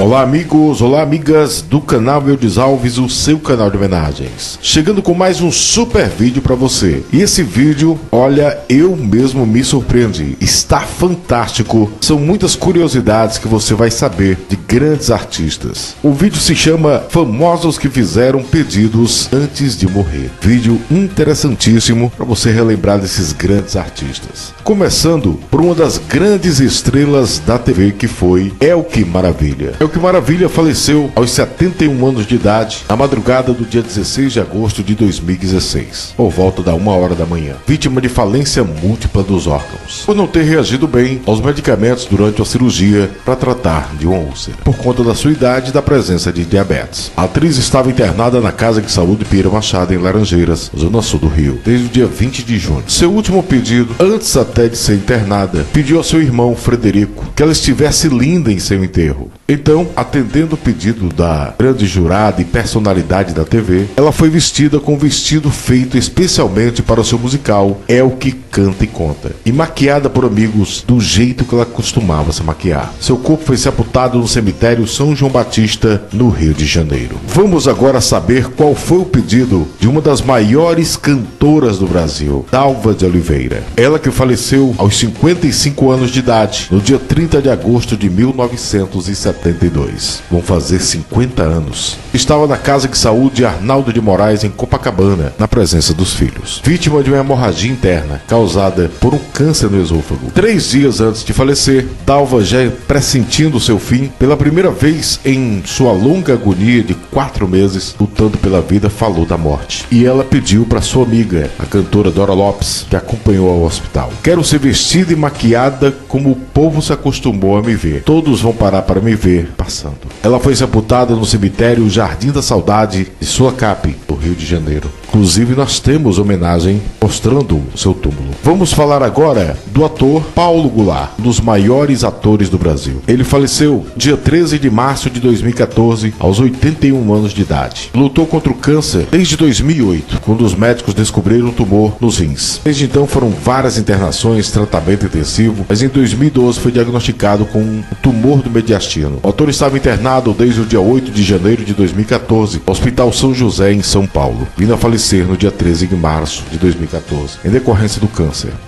Olá amigos, olá amigas do canal Eudes Alves, o seu canal de homenagens. Chegando com mais um super vídeo para você. E esse vídeo, olha, eu mesmo me surpreendi. Está fantástico. São muitas curiosidades que você vai saber de grandes artistas. O vídeo se chama Famosos que fizeram pedidos antes de morrer. Vídeo interessantíssimo para você relembrar desses grandes artistas. Começando por uma das grandes estrelas da TV que foi Elke Maravilha. Elke Maravilha faleceu aos 71 anos de idade, na madrugada do dia 16 de agosto de 2016, por volta da uma hora da manhã, vítima de falência múltipla dos órgãos, por não ter reagido bem aos medicamentos durante a cirurgia para tratar de uma úlcera, por conta da sua idade e da presença de diabetes. A atriz estava internada na Casa de Saúde Pira Machado, em Laranjeiras, zona sul do Rio, desde o dia 20 de junho. Seu último pedido, antes até de ser internada, pediu ao seu irmão Frederico que ela estivesse linda em seu enterro. Então, atendendo o pedido da grande jurada e personalidade da TV, ela foi vestida com um vestido feito especialmente para o seu musical. É o que Canta e Conta, e maquiada por amigos do jeito que ela costumava se maquiar. Seu corpo foi sepultado no cemitério São João Batista, no Rio de Janeiro. Vamos agora saber qual foi o pedido de uma das maiores cantoras do Brasil, Dalva de Oliveira. Ela que faleceu aos 55 anos de idade, no dia 30 de agosto de 1972. Vão fazer 50 anos. Estava na casa de saúde Arnaldo de Moraes, em Copacabana, na presença dos filhos. Vítima de uma hemorragia interna, causada por um câncer no esôfago. Três dias antes de falecer, Dalva, já pressentindo seu fim, pela primeira vez em sua longa agonia de quatro meses, lutando pela vida, falou da morte. E ela pediu para sua amiga, a cantora Dora Lopes, que acompanhou ao hospital: Quero ser vestida e maquiada como o povo se acostumou a me ver. Todos vão parar para me ver passando. Ela foi sepultada no cemitério Jardim da Saudade de Suacape, no Rio de Janeiro. Inclusive, nós temos homenagem mostrando seu túmulo. Vamos falar agora do ator Paulo Goulart, um dos maiores atores do Brasil. Ele faleceu dia 13 de março de 2014, aos 81 anos de idade. Lutou contra o câncer desde 2008, quando os médicos descobriram um tumor nos rins. Desde então foram várias internações, tratamento intensivo, mas em 2012 foi diagnosticado com um tumor do mediastino. O ator estava internado desde o dia 8 de janeiro de 2014, no Hospital São José, em São Paulo, vindo a falecer no dia 13 de março de 2014, em decorrência do câncer.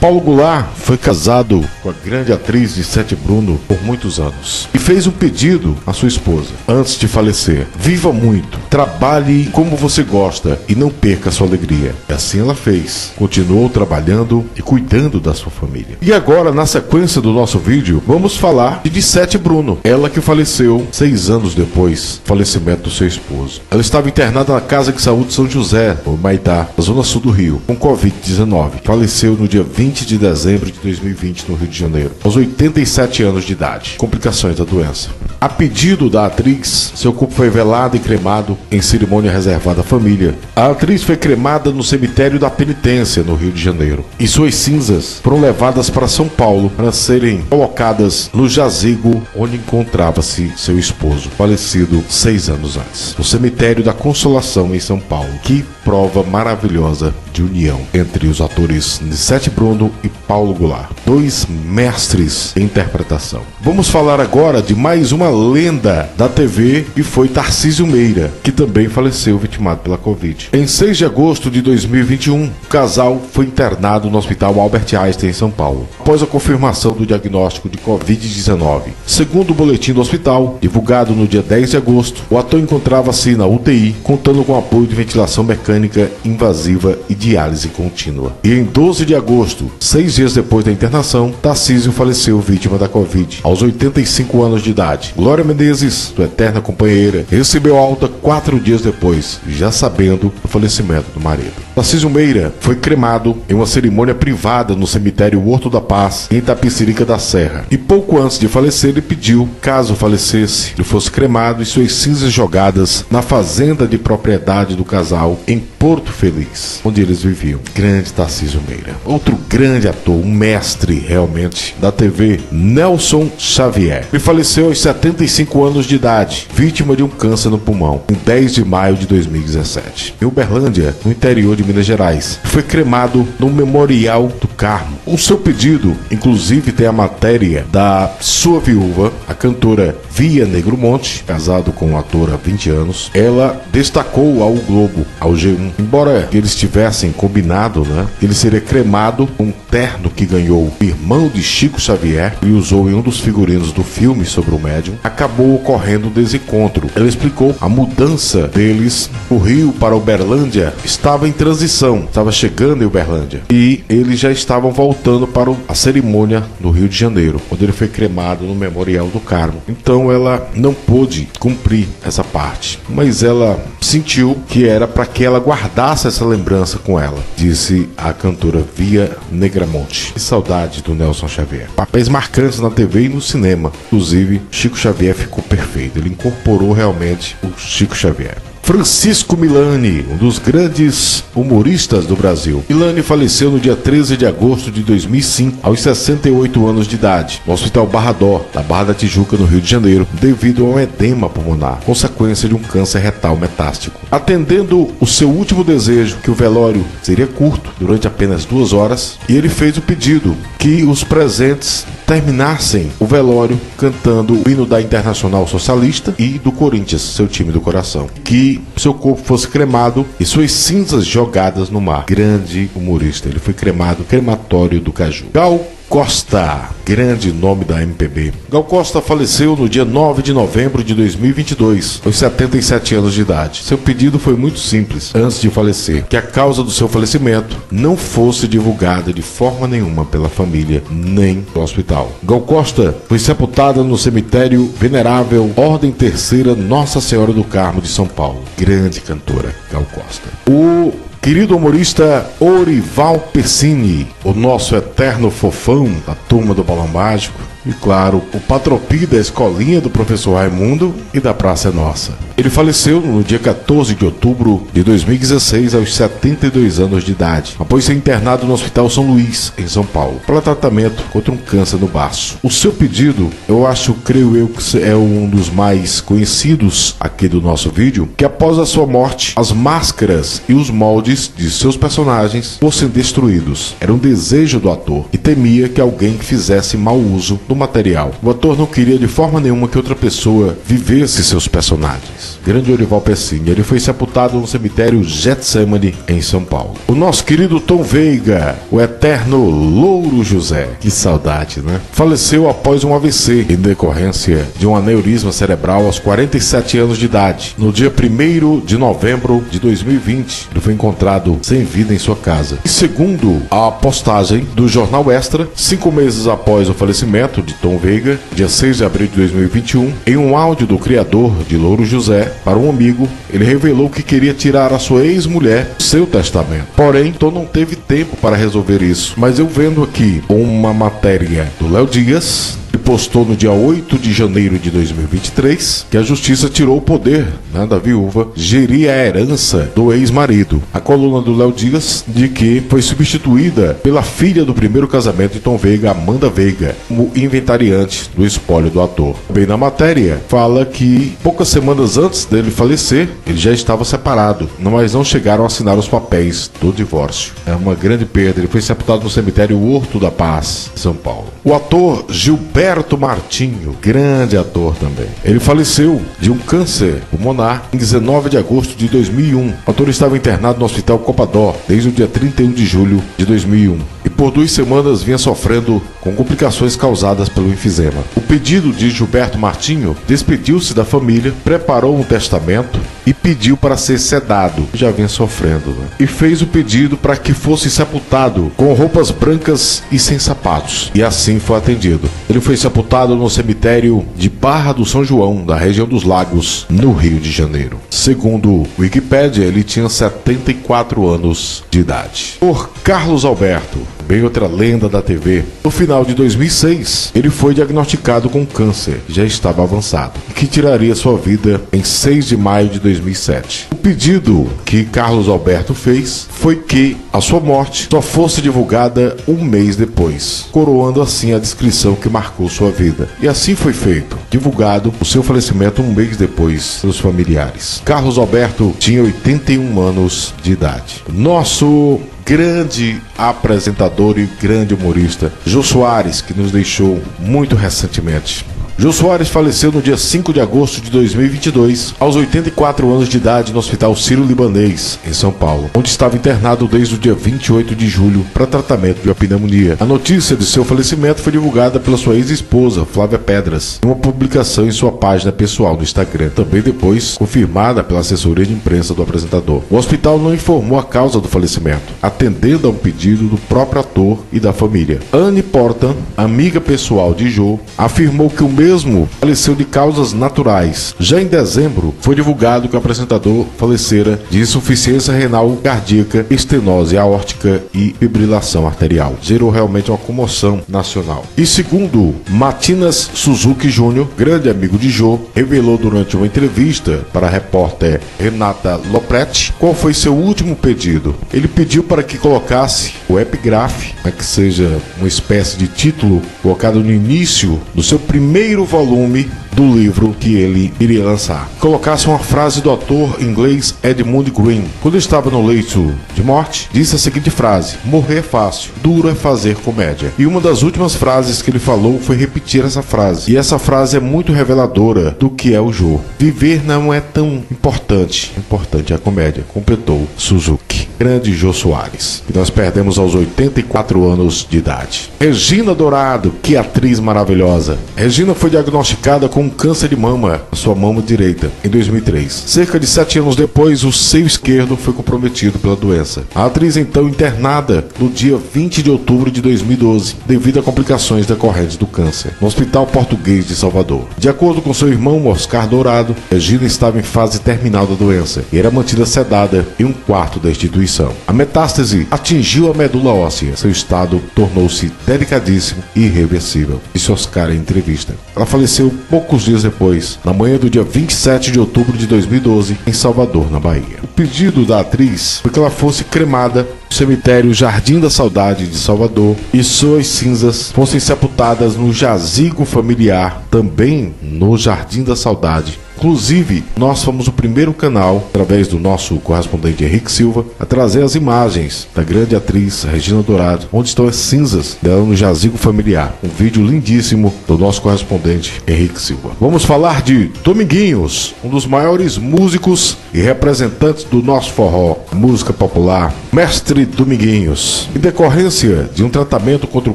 Paulo Goulart foi casado com a grande atriz de Sete Bruno por muitos anos e fez um pedido à sua esposa antes de falecer: viva muito, trabalhe como você gosta e não perca sua alegria. E assim ela fez. Continuou trabalhando e cuidando da sua família. E agora, na sequência do nosso vídeo, vamos falar de Sete Bruno, ela que faleceu seis anos depois do falecimento do seu esposo. Ela estava internada na Casa de Saúde São José, no Maitá, na zona sul do Rio, com Covid-19. Faleceu no dia 20 de dezembro de 2020 no Rio de Janeiro, aos 87 anos de idade. Complicações da doença. A pedido da atriz, seu corpo foi velado e cremado em cerimônia reservada à família. A atriz foi cremada no cemitério da Penitência, no Rio de Janeiro, e suas cinzas foram levadas para São Paulo para serem colocadas no jazigo onde encontrava-se seu esposo, falecido seis anos antes, no cemitério da Consolação em São Paulo. Que prova maravilhosa de união entre os atores Nissete Bruno e Paulo Goulart, dois mestres em interpretação. Vamos falar agora de mais uma lenda da TV e foi Tarcísio Meira, que também faleceu vitimado pela Covid. Em 6 de agosto de 2021, o casal foi internado no Hospital Albert Einstein em São Paulo, após a confirmação do diagnóstico de Covid-19. Segundo o boletim do hospital, divulgado no dia 10 de agosto, o ator encontrava-se na UTI, contando com apoio de ventilação mecânica invasiva e diálise contínua. E em 12 de agosto, seis dias depois da internação, Tarcísio faleceu vítima da Covid, aos 85 anos de idade. Glória Menezes, sua eterna companheira, recebeu alta quatro dias depois, já sabendo do falecimento do marido. Tarcísio Meira foi cremado em uma cerimônia privada no cemitério Horto da Paz, em Itapicirica da Serra. E pouco antes de falecer, ele pediu, caso falecesse, ele fosse cremado e suas cinzas jogadas na fazenda de propriedade do casal em Porto Feliz, onde eles eles viviam. Grande Tarcísio Meira. Outro grande ator, um mestre realmente da TV, Nelson Xavier. Ele faleceu aos 75 anos de idade, vítima de um câncer no pulmão, em 10 de maio de 2017. Em Uberlândia, no interior de Minas Gerais. Foi cremado no Memorial do Carmo. O seu pedido, inclusive, tem a matéria da sua viúva, a cantora Via Negro Monte, casado com um ator há 20 anos. Ela destacou ao Globo, ao G1, embora eles tivessem combinado, né? Ele seria cremado com um terno que ganhou o irmão de Chico Xavier e usou em um dos figurinos do filme sobre o médium. Acabou ocorrendo um desencontro. Ela explicou a mudança deles. O Rio para Uberlândia estava em transição, estava chegando em Uberlândia e eles já estavam voltando para a cerimônia no Rio de Janeiro, quando ele foi cremado no Memorial do Carmo. Então ela não pôde cumprir essa parte, mas ela sentiu que era para que ela guardasse essa lembrança com ela, disse a cantora Via Negramonte. Que saudade do Nelson Xavier. Papéis marcantes na TV e no cinema. Inclusive, Chico Xavier ficou perfeito. Ele incorporou realmente o Chico Xavier. Francisco Milani, um dos grandes humoristas do Brasil. Milani faleceu no dia 13 de agosto de 2005, aos 68 anos de idade, no Hospital Barra Dó, na Barra da Tijuca, no Rio de Janeiro, devido a um edema pulmonar, consequência de um câncer retal metástico. Atendendo o seu último desejo, que o velório seria curto, durante apenas duas horas, e ele fez o pedido que os presentes terminassem o velório cantando o hino da Internacional Socialista e do Corinthians, seu time do coração. Que seu corpo fosse cremado e suas cinzas jogadas no mar. Grande humorista. Ele foi cremado, crematório do Caju. Gal Costa, grande nome da MPB. Gal Costa faleceu no dia 9 de novembro de 2022, aos 77 anos de idade. Seu pedido foi muito simples, antes de falecer, que a causa do seu falecimento não fosse divulgada de forma nenhuma pela família nem do hospital. Gal Costa foi sepultada no cemitério Venerável Ordem Terceira Nossa Senhora do Carmo de São Paulo. Grande cantora, Gal Costa. O Querido humorista Orival Pessini, o nosso eterno fofão da turma do Balão Mágico, e claro, o patropi da escolinha do professor Raimundo e da Praça Nossa. Ele faleceu no dia 14 de outubro de 2016, aos 72 anos de idade, após ser internado no Hospital São Luís, em São Paulo, para tratamento contra um câncer no baço. O seu pedido, eu acho, creio eu, que é um dos mais conhecidos aqui do nosso vídeo, que após a sua morte, as máscaras e os moldes de seus personagens fossem destruídos. Era um desejo do ator e temia que alguém fizesse mau uso do material. O ator não queria de forma nenhuma que outra pessoa vivesse seus personagens. Grande Orival Pessini, ele foi sepultado no cemitério Getsemane, em São Paulo. O nosso querido Tom Veiga, o eterno Louro José, que saudade, né? Faleceu após um AVC em decorrência de um aneurisma cerebral aos 47 anos de idade. No dia 1 de novembro de 2020, ele foi encontrado sem vida em sua casa. E segundo a postagem do Jornal Extra, cinco meses após o falecimento, de Tom Veiga, dia 6 de abril de 2021, em um áudio do criador de Louro José para um amigo, ele revelou que queria tirar a sua ex-mulher do seu testamento. Porém, Tom não teve tempo para resolver isso. Mas eu vendo aqui uma matéria do Léo Dias, postou no dia 8 de janeiro de 2023 que a justiça tirou o poder né, da viúva gerir a herança do ex-marido. A coluna do Léo Dias de que foi substituída pela filha do primeiro casamento de Tom Veiga, Amanda Veiga, como inventariante do espólio do ator. Bem na matéria, fala que poucas semanas antes dele falecer, ele já estava separado, mas não chegaram a assinar os papéis do divórcio. É uma grande perda. Ele foi sepultado no cemitério Horto da Paz, São Paulo. O ator Gilberto Roberto Martinho, grande ator também. Ele faleceu de um câncer pulmonar em 19 de agosto de 2001. O ator estava internado no Hospital Copadó desde o dia 31 de julho de 2001 e por duas semanas vinha sofrendo com complicações causadas pelo enfisema. O pedido de Gilberto Martinho despediu-se da família, preparou um testamento e pediu para ser sedado. Já vinha sofrendo, né? E fez o pedido para que fosse sepultado com roupas brancas e sem sapatos. E assim foi atendido. Ele foi sepultado no cemitério de Barra do São João, da região dos Lagos, no Rio de Janeiro. Segundo Wikipedia, ele tinha 74 anos de idade. Por Carlos Alberto, também outra lenda da TV. No final de 2006, ele foi diagnosticado com câncer, já estava avançado, que tiraria sua vida em 6 de maio de 2007. O pedido que Carlos Alberto fez foi que a sua morte só fosse divulgada um mês depois, coroando assim a descrição que marcou sua vida. E assim foi feito, divulgado o seu falecimento um mês depois pelos familiares. Carlos Alberto tinha 81 anos de idade. Nosso grande apresentador e grande humorista, Jô Soares, que nos deixou muito recentemente. Jô Soares faleceu no dia 5 de agosto de 2022, aos 84 anos de idade, no Hospital Sírio-Libanês, em São Paulo, onde estava internado desde o dia 28 de julho para tratamento de uma pneumonia. A notícia de seu falecimento foi divulgada pela sua ex-esposa, Flávia Pedras, em uma publicação em sua página pessoal do Instagram, também depois confirmada pela assessoria de imprensa do apresentador. O hospital não informou a causa do falecimento, atendendo a um pedido do próprio ator e da família. Anne Portan, amiga pessoal de Jô, afirmou que o mesmo mesmo faleceu de causas naturais. Já em dezembro, foi divulgado que o apresentador falecera de insuficiência renal cardíaca, estenose aórtica e fibrilação arterial. Gerou realmente uma comoção nacional. E segundo Matinas Suzuki Jr., grande amigo de Joe, revelou durante uma entrevista para a repórter Renata Lopretti qual foi seu último pedido. Ele pediu para que colocasse o epigrafe, para que seja uma espécie de título colocado no início do seu primeiro volume do livro que ele iria lançar. Colocasse uma frase do ator inglês Edmund Green. Quando estava no leito de morte, disse a seguinte frase: Morrer é fácil, duro é fazer comédia. E uma das últimas frases que ele falou foi repetir essa frase. E essa frase é muito reveladora do que é o Jô. Viver não é tão importante. Importante é a comédia, completou Suzuki. Grande Jô Soares. E nós perdemos aos 84 anos de idade. Regina Dourado, que atriz maravilhosa. Regina foi diagnosticada com câncer de mama, sua mama direita, em 2003. Cerca de sete anos depois, o seio esquerdo foi comprometido pela doença. A atriz então internada no dia 20 de outubro de 2012, devido a complicações decorrentes do câncer, no Hospital Português de Salvador. De acordo com seu irmão Oscar Dourado, Regina estava em fase terminal da doença e era mantida sedada em um quarto da instituição. A metástase atingiu a medula óssea. Seu estado tornou-se delicadíssimo e irreversível, disse Oscar em entrevista. Ela faleceu pouco poucos dias depois, na manhã do dia 27 de outubro de 2012, em Salvador, na Bahia. O pedido da atriz foi que ela fosse cremada no cemitério Jardim da Saudade de Salvador e suas cinzas fossem sepultadas no jazigo familiar, também no Jardim da Saudade, Inclusive, nós fomos o primeiro canal, através do nosso correspondente Henrique Silva, a trazer as imagens da grande atriz Regina Dourado, onde estão as cinzas dela no jazigo familiar. Um vídeo lindíssimo do nosso correspondente Henrique Silva. Vamos falar de Dominguinhos, um dos maiores músicos e representantes do nosso forró, música popular, Mestre Dominguinhos. Em decorrência de um tratamento contra o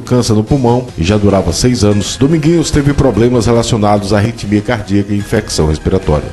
câncer no pulmão, e já durava seis anos, Dominguinhos teve problemas relacionados à arritmia cardíaca e infecção respiratória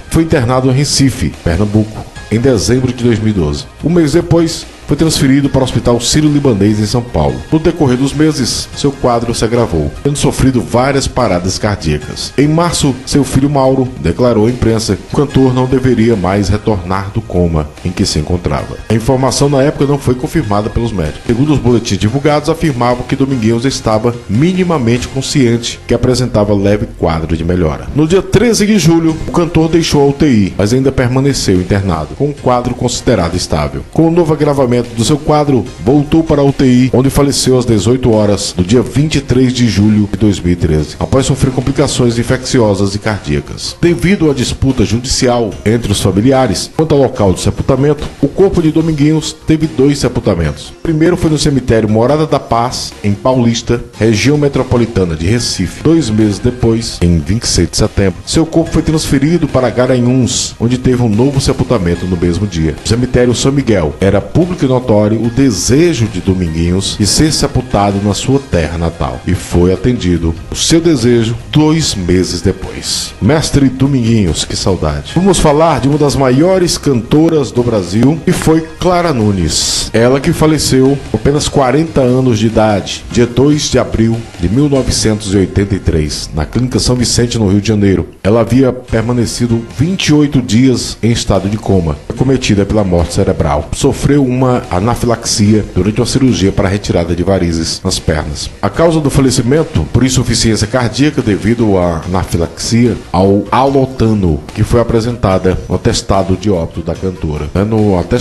Foi internado em Recife, Pernambuco, em dezembro de 2012. Um mês depois, foi transferido para o Hospital Sírio-Libanês em São Paulo. No decorrer dos meses, seu quadro se agravou, tendo sofrido várias paradas cardíacas. Em março, seu filho Mauro declarou à imprensa que o cantor não deveria mais retornar do coma em que se encontrava. A informação na época não foi confirmada pelos médicos. Segundo os boletins divulgados, afirmavam que Dominguinhos estava minimamente consciente que apresentava leve quadro de melhora. No dia 13 de julho, o cantor deixou a UTI, mas ainda permaneceu internado, com um quadro considerado estável. Com o novo agravamento do seu quadro, voltou para a UTI, onde faleceu às 18 horas do dia 23 de julho de 2013, após sofrer complicações infecciosas e cardíacas. Devido à disputa judicial entre os familiares quanto ao local do sepultamento, o corpo de Dominguinhos teve dois sepultamentos. O primeiro foi no cemitério Morada da Paz, em Paulista, região metropolitana de Recife. Dois meses depois, em 26 de setembro, seu corpo foi transferido para Garanhuns, onde teve um novo sepultamento no mesmo dia. O cemitério São Miguel era público notório o desejo de Dominguinhos de ser sepultado na sua terra natal e foi atendido o seu desejo dois meses depois. Mestre Dominguinhos, que saudade. Vamos falar de uma das maiores cantoras do Brasil e foi Clara Nunes. Ela que faleceu com apenas 40 anos de idade, dia 2 de abril de 1983, na Clínica São Vicente, no Rio de Janeiro. Ela havia permanecido 28 dias em estado de coma, cometida pela morte cerebral. Sofreu uma anafilaxia durante uma cirurgia para retirada de varizes nas pernas. A causa do falecimento por insuficiência cardíaca devido à anafilaxia ao alotano, que foi apresentada no atestado de óbito da cantora. No atestado,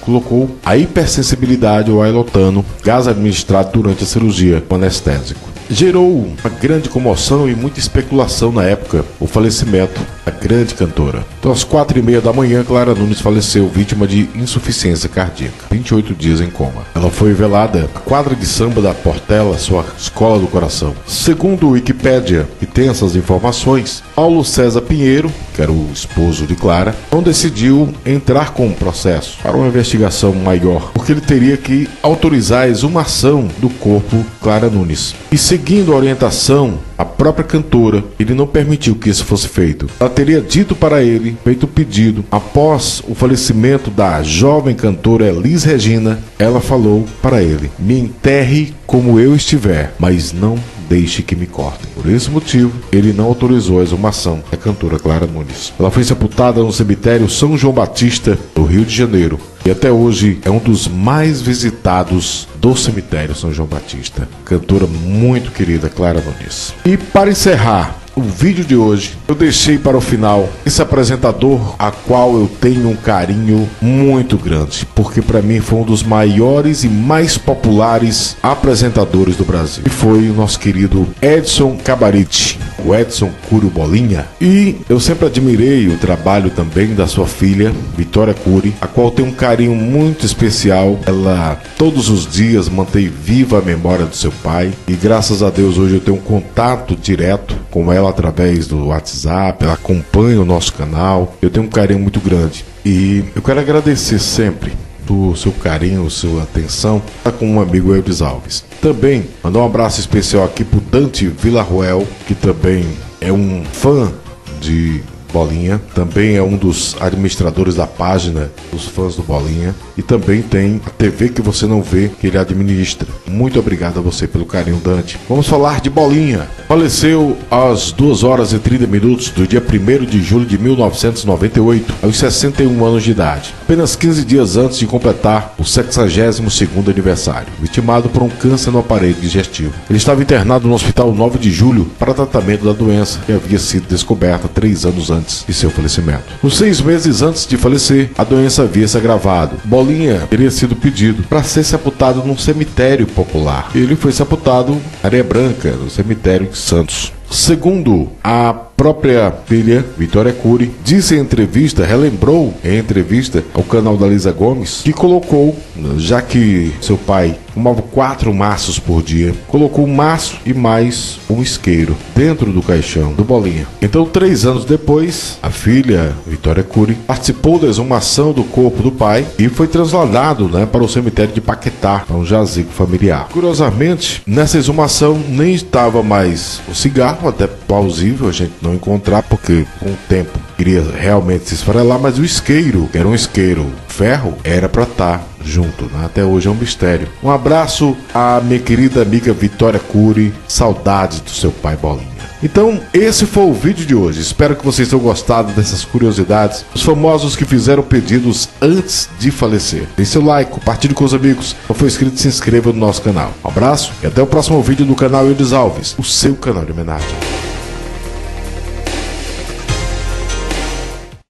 colocou a hipersensibilidade ao alotano, gás administrado durante a cirurgia com anestésico. Gerou uma grande comoção e muita especulação na época o falecimento da grande cantora. Então, às quatro e meia da manhã, Clara Nunes faleceu vítima de insuficiência cardíaca, 28 dias em coma. Ela foi velada na quadra de samba da Portela, sua escola do coração. Segundo o Wikipédia, que tem essas informações, Paulo César Pinheiro, que era o esposo de Clara, não decidiu entrar com o processo para uma investigação maior, porque ele teria que autorizar a exumação do corpo Clara Nunes. E seguindo a orientação a própria cantora, ele não permitiu que isso fosse feito. Ela teria dito para ele, feito o pedido, após o falecimento da jovem cantora Elis Regina, ela falou para ele: Me enterre como eu estiver, mas não deixe que me cortem. Por esse motivo, ele não autorizou a exumação da cantora Clara Nunes. Ela foi sepultada no cemitério São João Batista, no Rio de Janeiro, e até hoje é um dos mais visitados do cemitério São João Batista. Cantora muito querida, Clara Nunes. E para encerrar, o vídeo de hoje, eu deixei para o final esse apresentador a qual eu tenho um carinho muito grande, porque para mim foi um dos maiores e mais populares apresentadores do Brasil. E foi o nosso querido Edson Cabarite, o Edson Curio Bolinha. E eu sempre admirei o trabalho também da sua filha, Vitória Cury, a qual tem um carinho muito especial. Ela todos os dias mantém viva a memória do seu pai e graças a Deus hoje eu tenho um contato direto com ela através do WhatsApp, acompanha o nosso canal. Eu tenho um carinho muito grande e eu quero agradecer sempre do seu carinho, sua atenção, tá com um amigo Eudes Alves. Também mandar um abraço especial aqui pro Dante Villarroel, que também é um fã de Bolinha, também é um dos administradores da página dos fãs do Bolinha e também tem a TV que você não vê que ele administra. Muito obrigado a você pelo carinho, Dante. Vamos falar de Bolinha. Faleceu às 2 horas e 30 minutos do dia 1 de julho de 1998, aos 61 anos de idade, apenas 15 dias antes de completar o 62º aniversário, vitimado por um câncer no aparelho digestivo. Ele estava internado no Hospital 9 de Julho para tratamento da doença que havia sido descoberta três anos antes antes de seu falecimento. Nos seis meses antes de falecer, a doença havia se agravado. Bolinha teria sido pedido para ser sepultado num cemitério popular. Ele foi sepultado em Areia Branca, no cemitério de Santos. Segundo a própria filha, Vitória Cury, disse em entrevista, relembrou em entrevista ao canal da Lisa Gomes, que colocou, já que seu pai fumava quatro maços por dia, colocou um maço e mais um isqueiro dentro do caixão do Bolinha. Então, três anos depois, a filha, Vitória Cury, participou da exumação do corpo do pai e foi trasladado né, para o cemitério de Paquetá, para um jazigo familiar. Curiosamente, nessa exumação nem estava mais o cigarro, até plausível a gente não encontrar, porque com o tempo iria realmente se esfarelar, mas o isqueiro, que era um isqueiro ferro, era para estar tá junto. Né? Até hoje é um mistério. Um abraço à minha querida amiga Vitória Cury, saudades do seu pai Bolinha. Então, esse foi o vídeo de hoje. Espero que vocês tenham gostado dessas curiosidades. Os famosos que fizeram pedidos antes de falecer. Deixe seu like, compartilhe com os amigos. Se não for inscrito, se inscreva no nosso canal. Um abraço e até o próximo vídeo do canal Eudes Alves, o seu canal de homenagem.